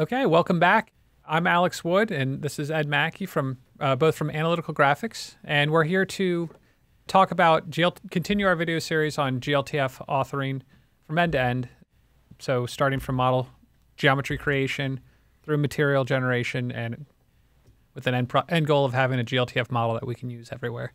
Okay, welcome back. I'm Alex Wood, and this is Ed Mackey from uh, both from Analytical Graphics, and we're here to talk about GL- continue our video series on GLTF authoring from end to end. So starting from model geometry creation through material generation, and with an end, pro- end goal of having a GLTF model that we can use everywhere.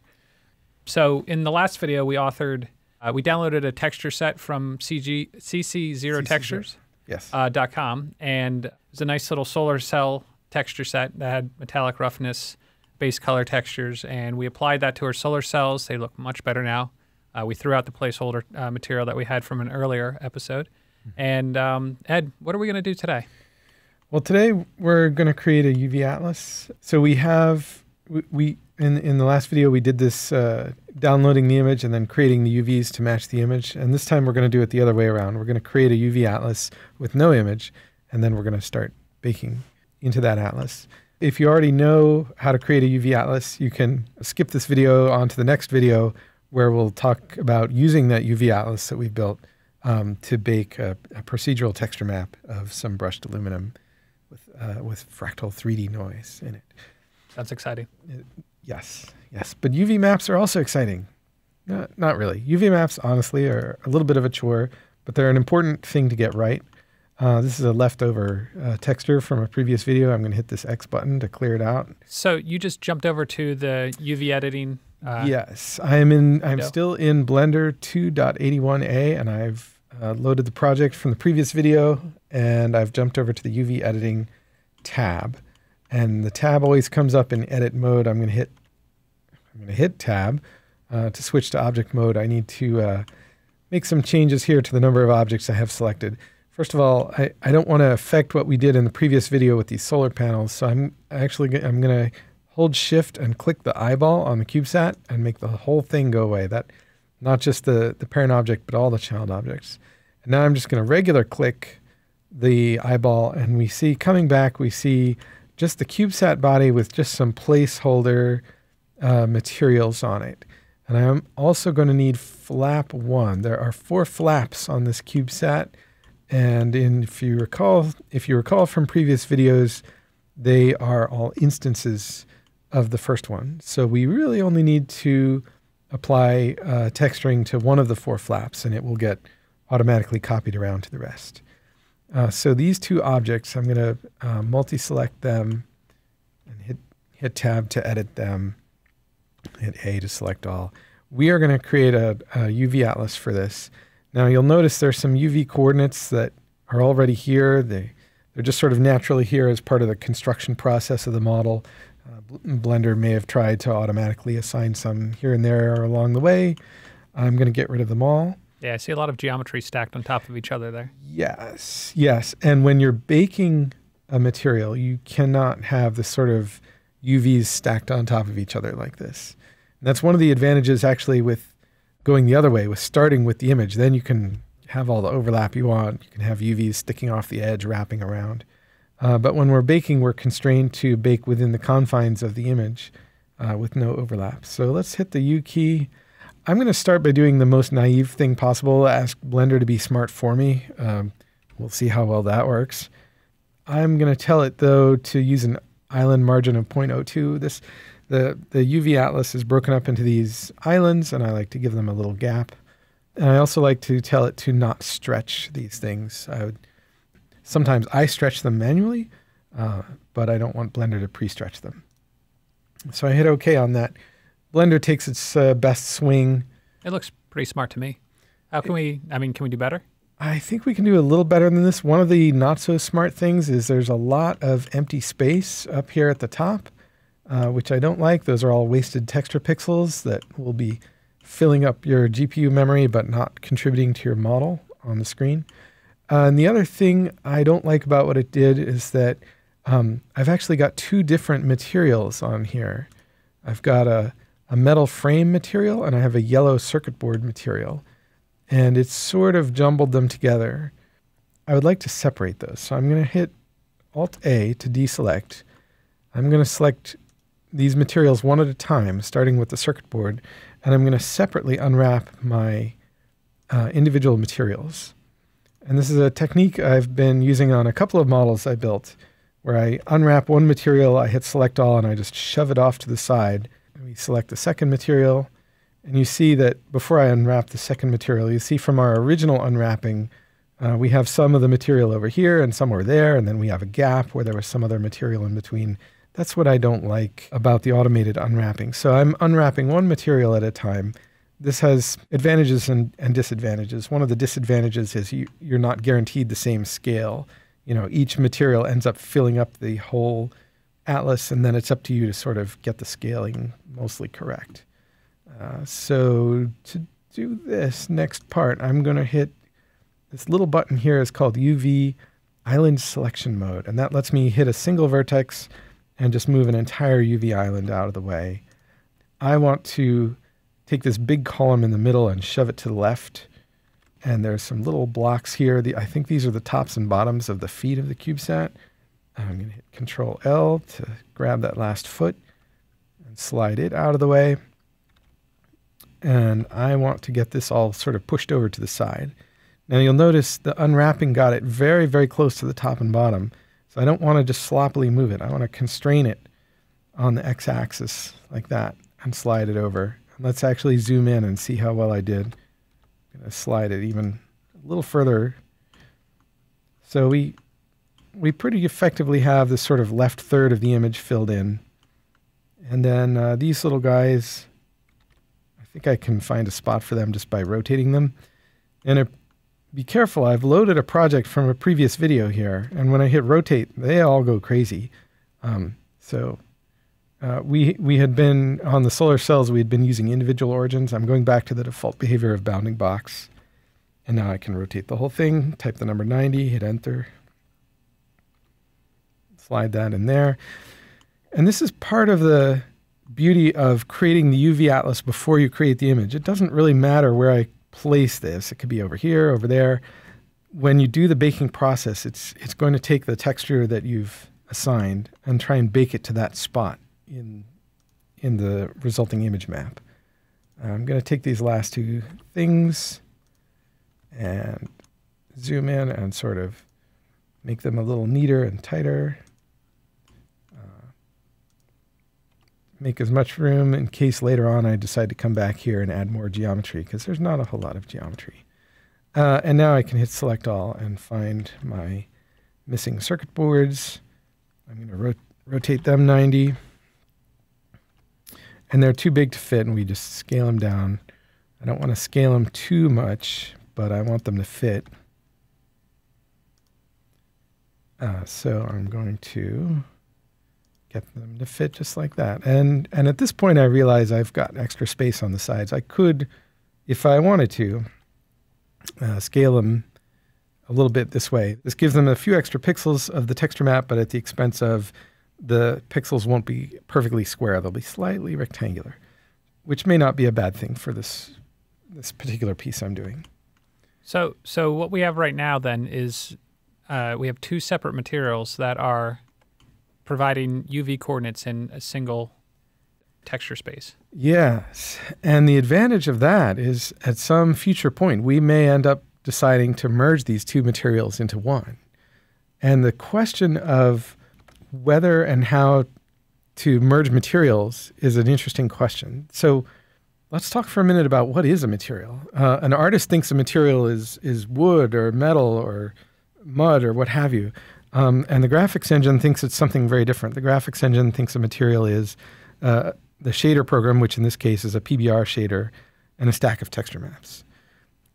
So in the last video, we authored, uh, we downloaded a texture set from CG CC0 Textures Yes. uh, .com, and it's a nice little solar cell texture set that had metallic roughness, base color textures, and we applied that to our solar cells. They look much better now. Uh, we threw out the placeholder uh, material that we had from an earlier episode. And um, Ed, what are we going to do today? well, today we're going to create a UV atlas. So we have we, in in the last video we did this uh, downloading the image and then creating the UVs to match the image. And this time we're going to do it the other way around. We're going to create a UV atlas with no image, and then we're going to start baking into that atlas. If you already know how to create a UV atlas, you can skip this video on to the next video where we'll talk about using that UV atlas that we built um, to bake a, a procedural texture map of some brushed aluminum with uh, with fractal 3D noise in it. That's exciting. Yes, yes. But UV maps are also exciting. Not, not really. UV maps, honestly, are a little bit of a chore, but they're an important thing to get right. Uh, this is a leftover uh, texture from a previous video. I'm going to hit this X button to clear it out. So you just jumped over to the UV editing. Uh, yes, I am in. I'm window. still in Blender 2.81a, and I've uh, loaded the project from the previous video, and I've jumped over to the UV editing tab, and the tab always comes up in edit mode. I'm going to hit. I'm going to hit tab uh, to switch to object mode. I need to uh, make some changes here to the number of objects I have selected. First of all, I, I don't want to affect what we did in the previous video with these solar panels, so I'm actually I'm going to hold shift and click the eyeball on the CubeSat and make the whole thing go away. That not just the, the parent object, but all the child objects. And now I'm just going to regular click the eyeball and we see coming back, we see just the CubeSat body with just some placeholder uh, materials on it. And I'm also going to need flap one. There are four flaps on this CubeSat. And in, if you recall, if you recall from previous videos, they are all instances of the first one. So we really only need to apply uh, texturing to one of the four flaps and it will get automatically copied around to the rest. Uh, so these two objects, I'm going to uh, multi-select them and hit, hit tab to edit them, hit A to select all. We are going to create a, a UV atlas for this. Now you'll notice there's some UV coordinates that are already here. They, they're just sort of naturally here as part of the construction process of the model. Uh, Blender may have tried to automatically assign some here and there along the way. I'm going to get rid of them all. Yeah, I see a lot of geometry stacked on top of each other there. Yes, yes. And when you're baking a material, you cannot have the sort of UVs stacked on top of each other like this. And that's one of the advantages actually with going the other way, with starting with the image. Then you can have all the overlap you want. You can have UVs sticking off the edge, wrapping around. Uh, but when we're baking, we're constrained to bake within the confines of the image uh, with no overlap. So let's hit the U key. I'm going to start by doing the most naive thing possible, ask Blender to be smart for me. Um, we'll see how well that works. I'm going to tell it, though, to use an island margin of 0.02. This, the, the UV atlas is broken up into these islands, and I like to give them a little gap. And I also like to tell it to not stretch these things. I would, sometimes I stretch them manually, uh, but I don't want Blender to pre-stretch them. So I hit OK on that. Blender takes its uh, best swing. It looks pretty smart to me. How can we? I mean, can we do better? I think we can do a little better than this. One of the not so smart things is there's a lot of empty space up here at the top, uh, which I don't like. Those are all wasted texture pixels that will be filling up your GPU memory but not contributing to your model on the screen. Uh, and the other thing I don't like about what it did is that um, I've actually got two different materials on here. I've got a, a metal frame material and I have a yellow circuit board material and it's sort of jumbled them together. I would like to separate those. So I'm going to hit Alt A to deselect. I'm going to select these materials one at a time, starting with the circuit board, and I'm going to separately unwrap my uh, individual materials. And this is a technique I've been using on a couple of models I built where I unwrap one material, I hit select all, and I just shove it off to the side. We select the second material. And you see that before I unwrap the second material, you see from our original unwrapping, uh, we have some of the material over here and some over there, and then we have a gap where there was some other material in between. That's what I don't like about the automated unwrapping. So I'm unwrapping one material at a time. This has advantages and, and disadvantages. One of the disadvantages is you, you're not guaranteed the same scale. You know, each material ends up filling up the whole atlas, and then it's up to you to sort of get the scaling mostly correct. Uh, so to do this next part, I'm going to hit this little button here is called UV Island Selection Mode, and that lets me hit a single vertex and just move an entire UV island out of the way. I want to take this big column in the middle and shove it to the left. And there's some little blocks here. The, I think these are the tops and bottoms of the feet of the CubeSat. I'm going to hit Control L to grab that last foot and slide it out of the way. And I want to get this all sort of pushed over to the side. Now you'll notice the unwrapping got it very, very close to the top and bottom. So I don't want to just sloppily move it. I want to constrain it on the x-axis like that and slide it over. And let's actually zoom in and see how well I did. I'm going to slide it even a little further. So we we pretty effectively have this sort of left third of the image filled in. And then uh, these little guys, I think I can find a spot for them just by rotating them. And it be careful. I've loaded a project from a previous video here, and when I hit rotate, they all go crazy. Um, so uh, we we had been on the solar cells. We had been using individual origins. I'm going back to the default behavior of bounding box, and now I can rotate the whole thing. Type the number 90, hit enter, slide that in there, and this is part of the beauty of creating the UV atlas before you create the image. It doesn't really matter where I place this. It could be over here, over there. When you do the baking process, it's it's going to take the texture that you've assigned and try and bake it to that spot in in the resulting image map. Uh, I'm going to take these last two things and zoom in and sort of make them a little neater and tighter. Make as much room in case later on I decide to come back here and add more geometry because there's not a whole lot of geometry. Uh, and now I can hit select all and find my missing circuit boards. I'm going to ro rotate them 90. And they're too big to fit and we just scale them down. I don't want to scale them too much, but I want them to fit. Uh, so I'm going to get them to fit just like that. And and at this point, I realize I've got extra space on the sides. I could, if I wanted to, uh, scale them a little bit this way. This gives them a few extra pixels of the texture map, but at the expense of the pixels won't be perfectly square. They'll be slightly rectangular, which may not be a bad thing for this this particular piece I'm doing. So so what we have right now then is uh, we have two separate materials that are providing UV coordinates in a single texture space. Yes. And the advantage of that is at some future point, we may end up deciding to merge these two materials into one. And the question of whether and how to merge materials is an interesting question. So let's talk for a minute about what is a material. Uh, an artist thinks a material is, is wood or metal or mud or what have you. Um, and the graphics engine thinks it's something very different. The graphics engine thinks a material is uh, the shader program, which in this case is a PBR shader, and a stack of texture maps.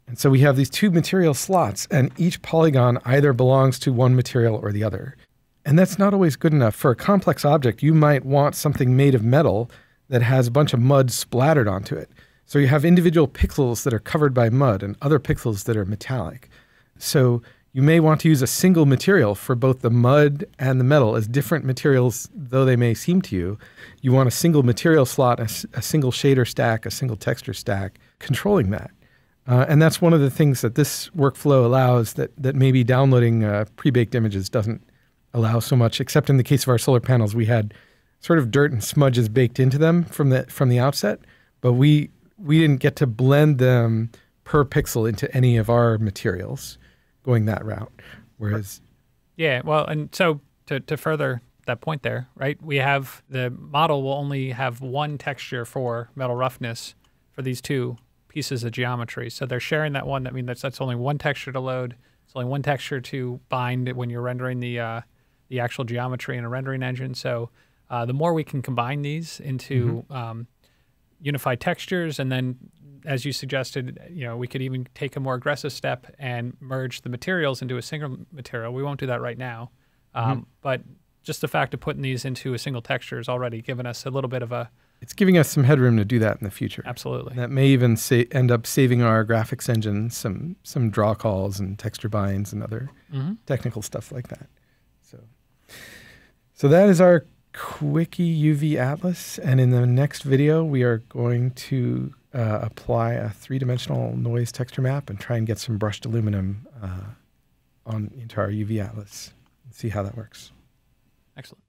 And so we have these two material slots, and each polygon either belongs to one material or the other. And that's not always good enough. For a complex object, you might want something made of metal that has a bunch of mud splattered onto it. So you have individual pixels that are covered by mud and other pixels that are metallic. So you may want to use a single material for both the mud and the metal, as different materials though they may seem to you. You want a single material slot, a, a single shader stack, a single texture stack, controlling that. Uh, and that's one of the things that this workflow allows that, that maybe downloading uh, pre-baked images doesn't allow so much, except in the case of our solar panels, we had sort of dirt and smudges baked into them from the, from the outset, but we, we didn't get to blend them per pixel into any of our materials. Going that route. Whereas, Yeah, well, and so to, to further that point there, right? We have the model will only have one texture for metal roughness for these two pieces of geometry. So they're sharing that one. That means that's that's only one texture to load. It's only one texture to bind when you're rendering the uh, the actual geometry in a rendering engine. So uh, the more we can combine these into um, unified textures, and then as you suggested, you know, we could even take a more aggressive step and merge the materials into a single material. We won't do that right now, um, but just the fact of putting these into a single texture has already given us a little bit of a it's giving us some headroom to do that in the future. absolutely. That may even sa- end up saving our graphics engine some some draw calls and texture binds and other hmm technical stuff like that. So, so that is our quickie UV atlas, and in the next video we are going to uh, apply a three-dimensional noise texture map and try and get some brushed aluminum uh, on into our UV atlas and see how that works. Excellent.